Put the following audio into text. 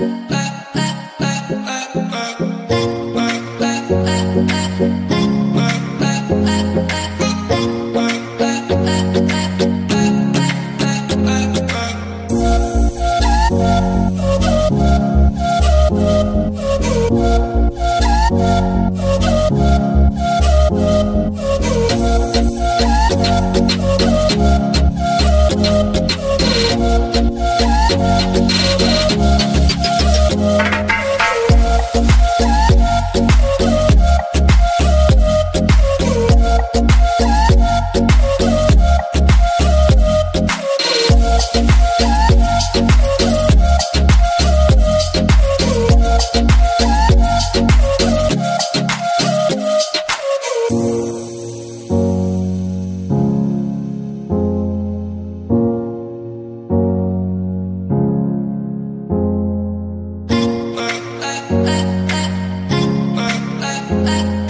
Bye. Bye.